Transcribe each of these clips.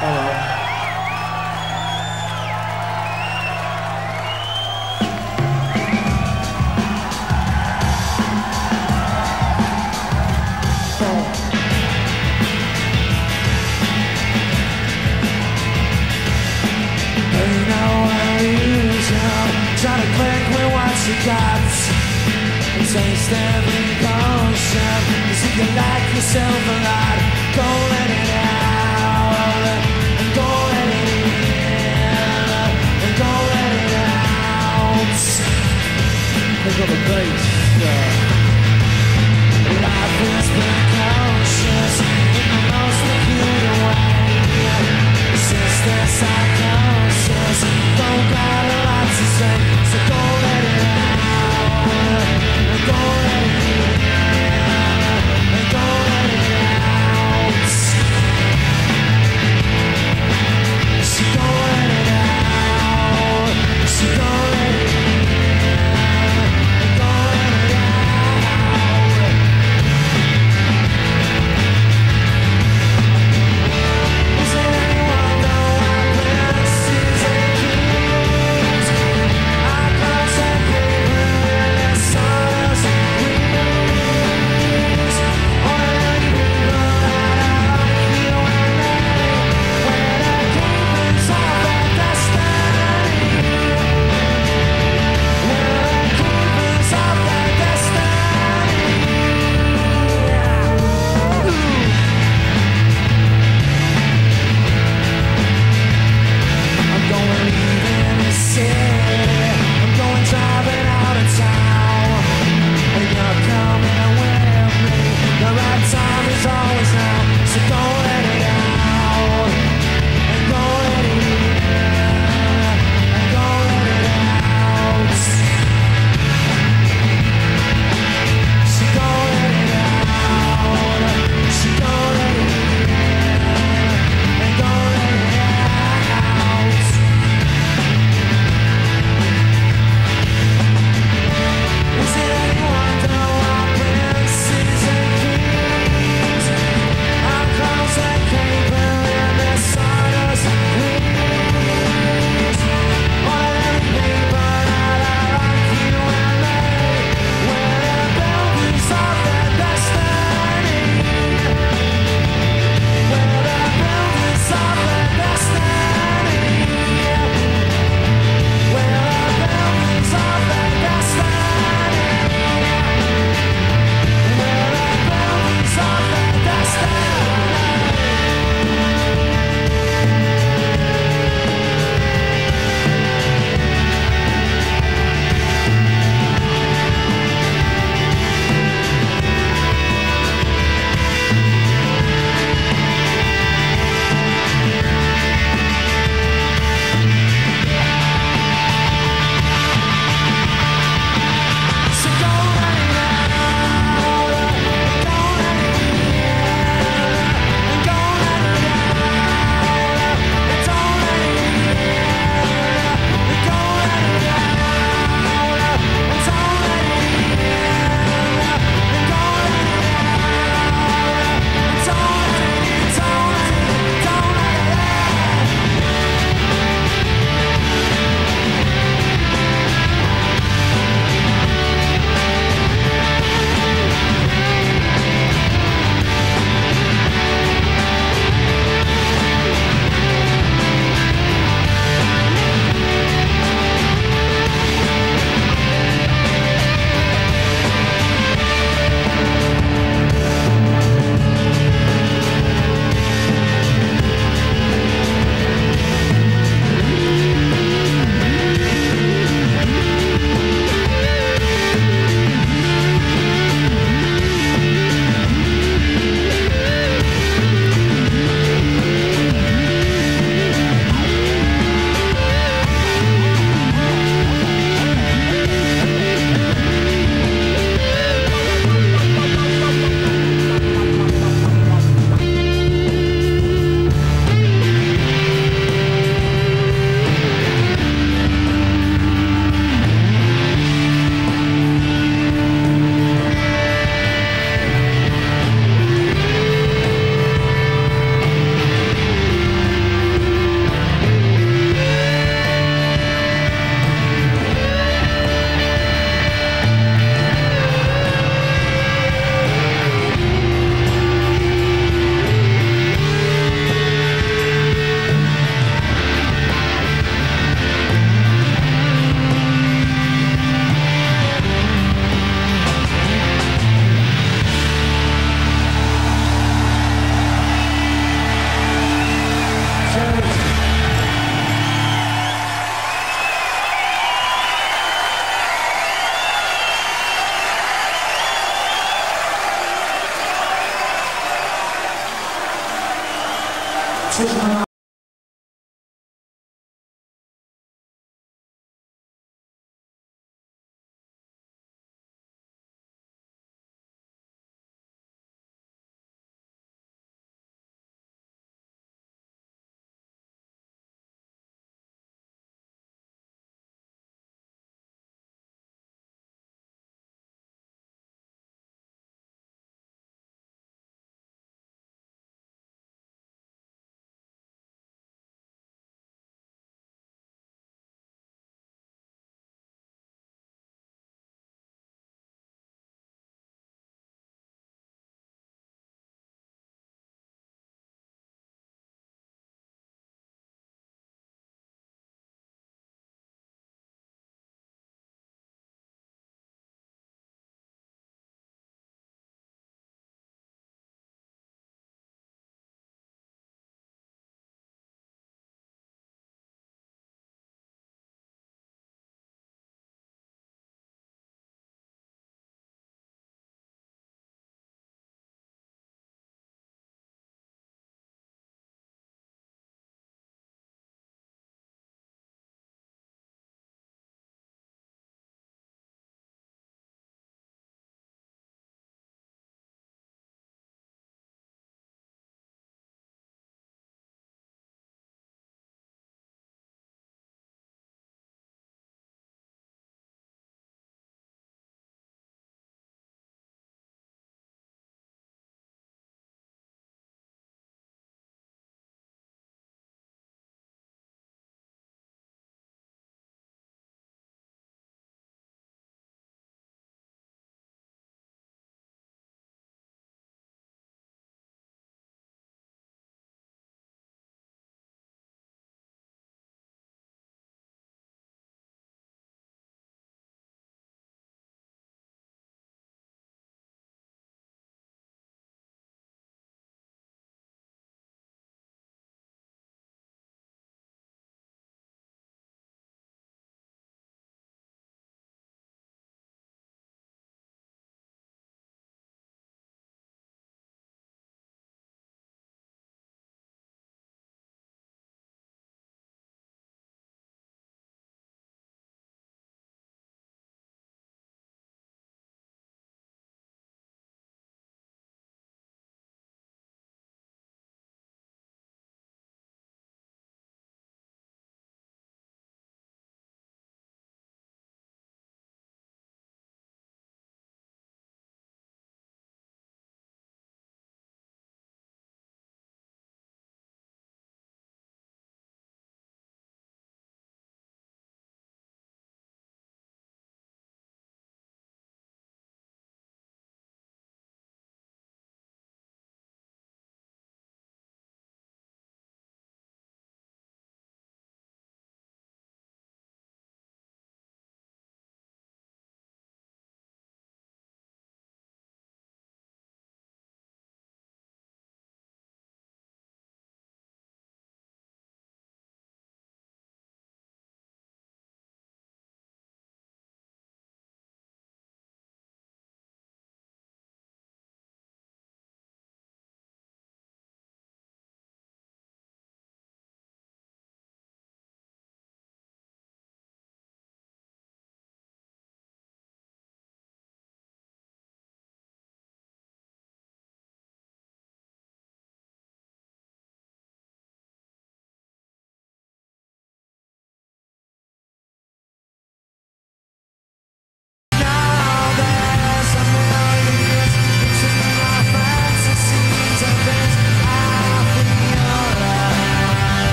Hello. Trying to click with what she got Taste every potion See you like yourself alive place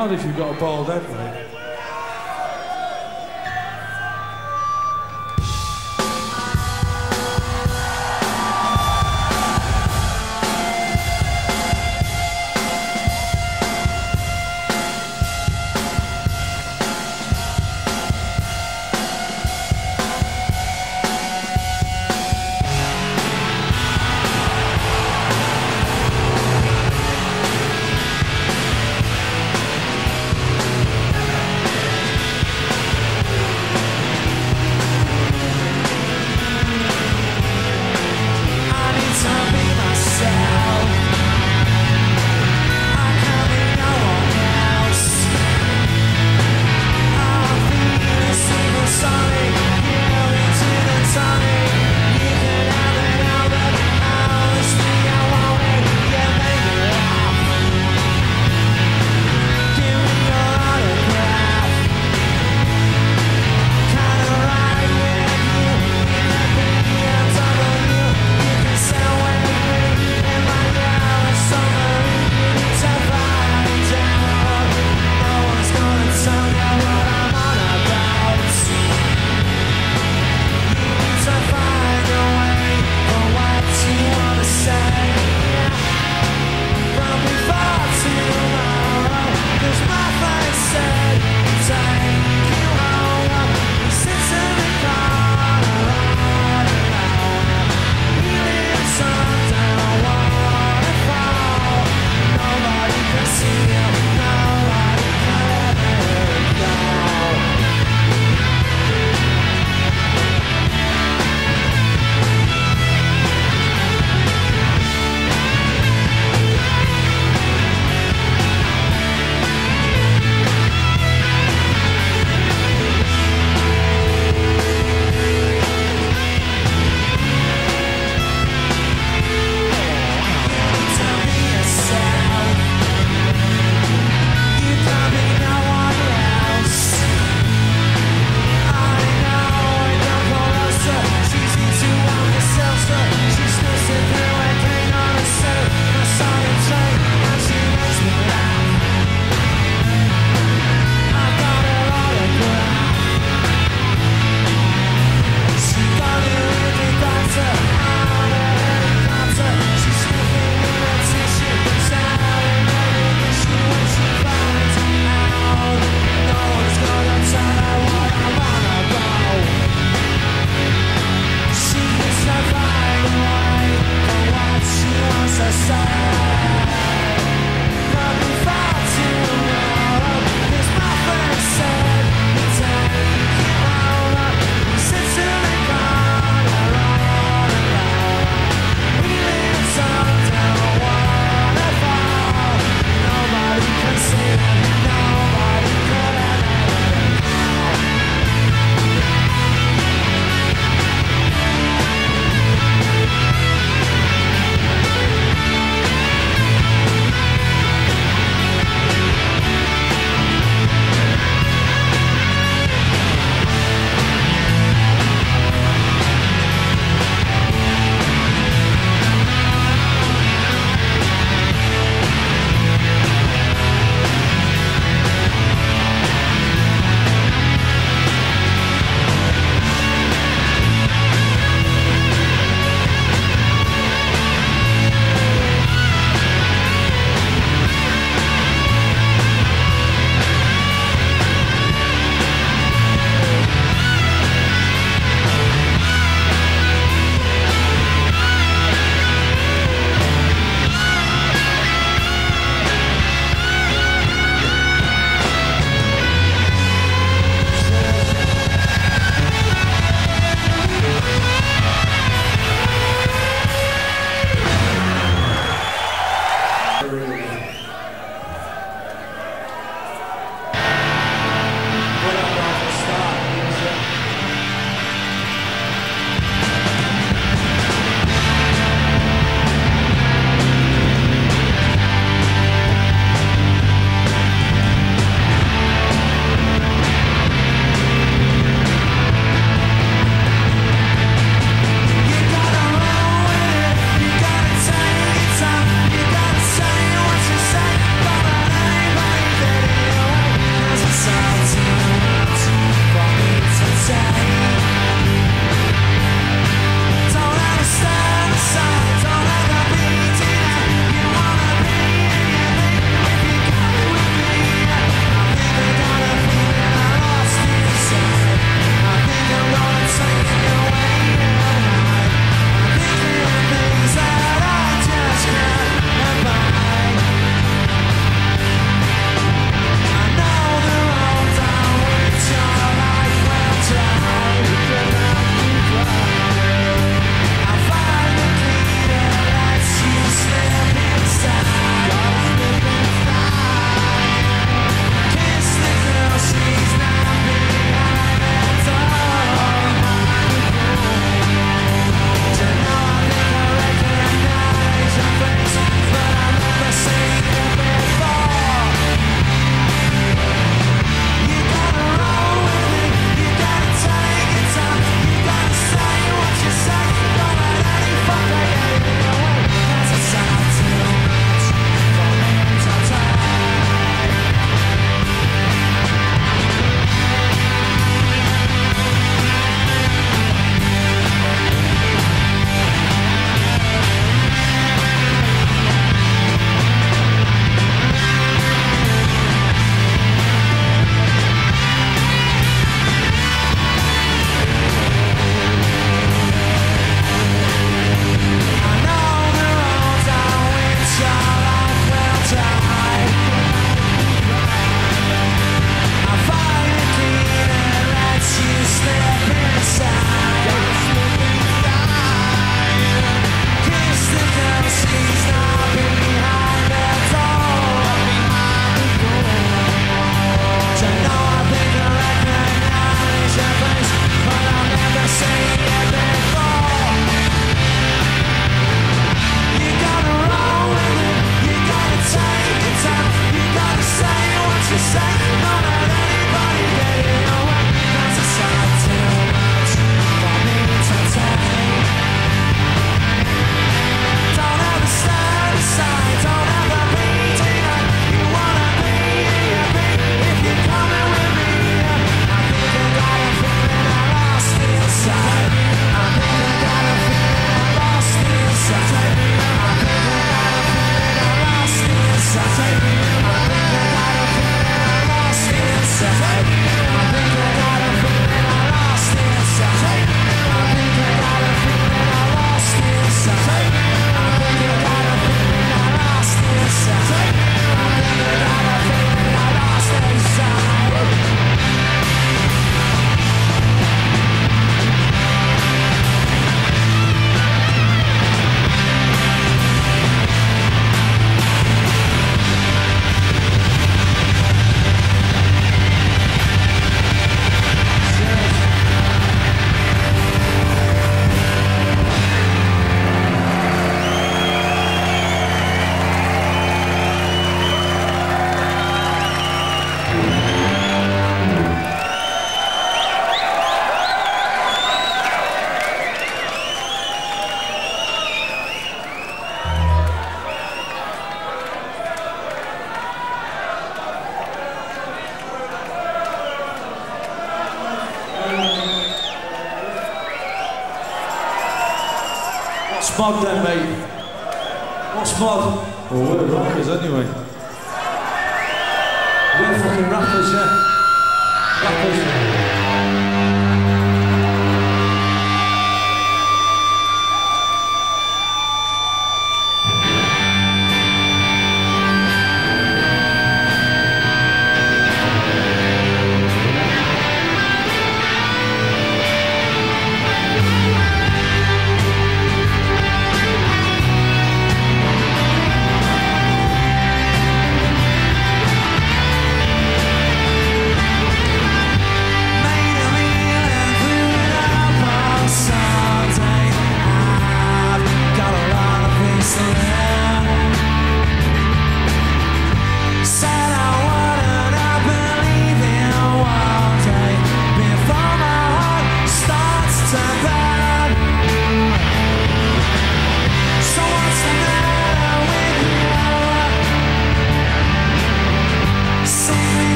Mod if you've got a bald head,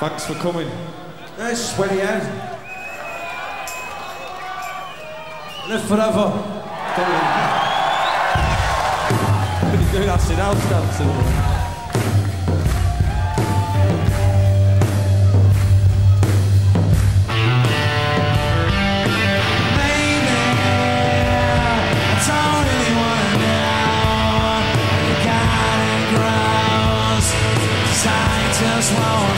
Thanks for coming. Nice, sweaty end. Live forever. Can you do that in house dancing? just won't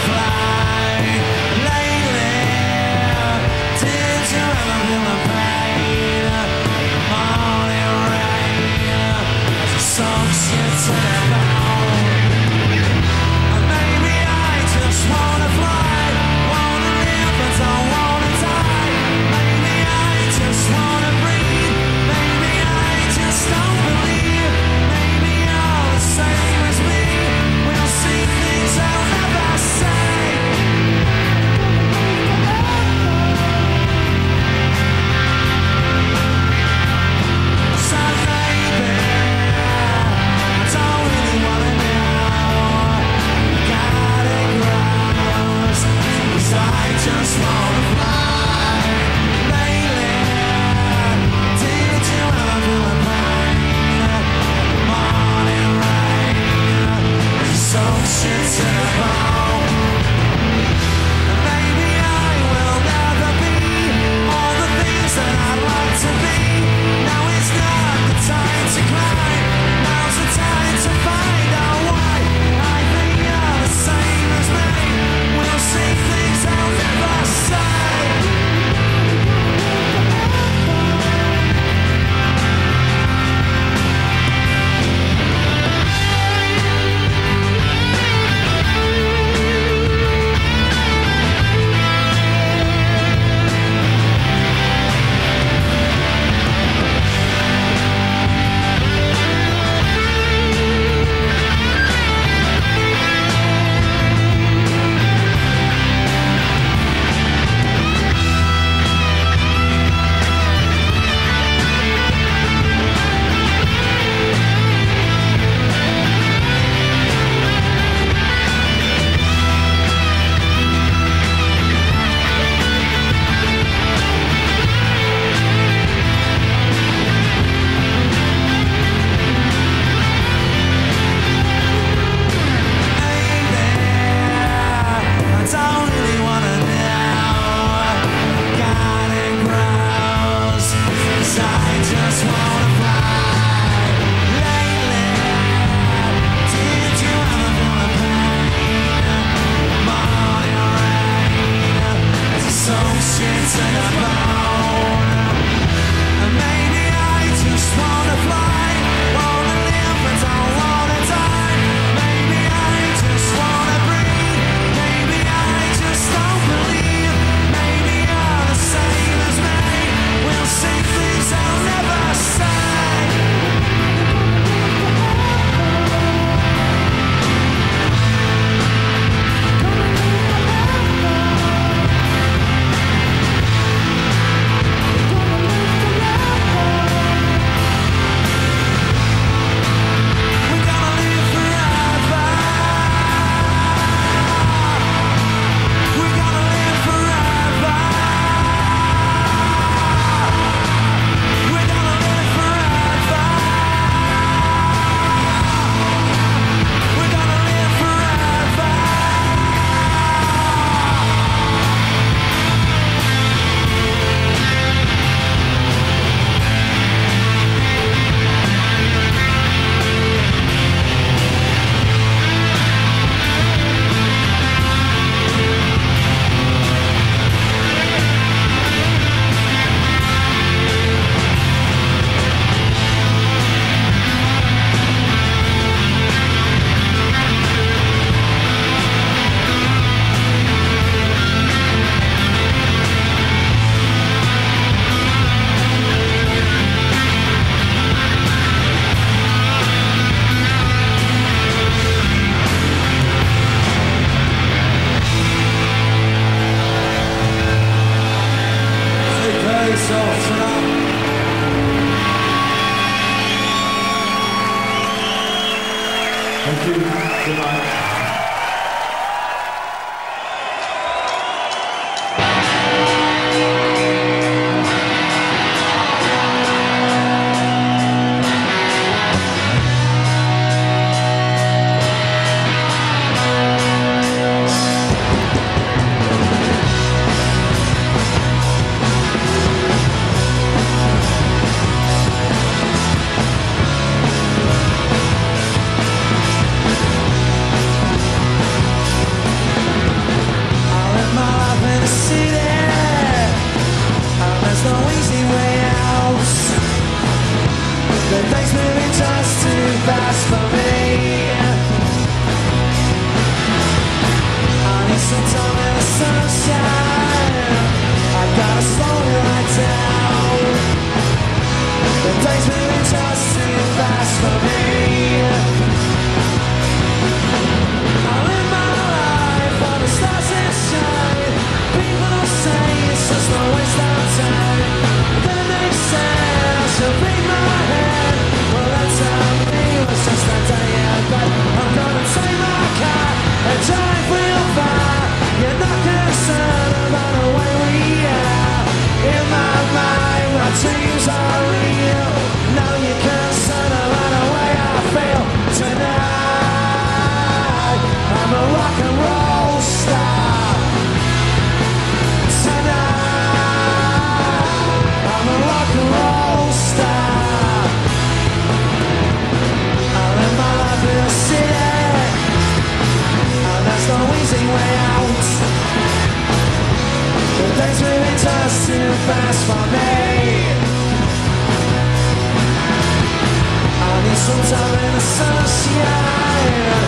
sometime in the sunshine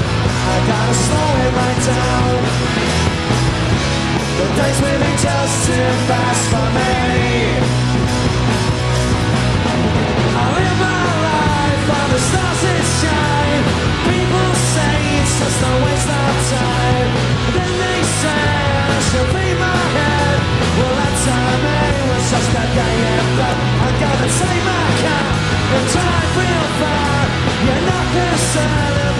I gotta slow it right down The days will be just too fast for me. I live my life by the stars that shine. People say it's just a waste of time. Then they say I should be my head Well that time it was just a day after I gotta take my cap and time will fly inside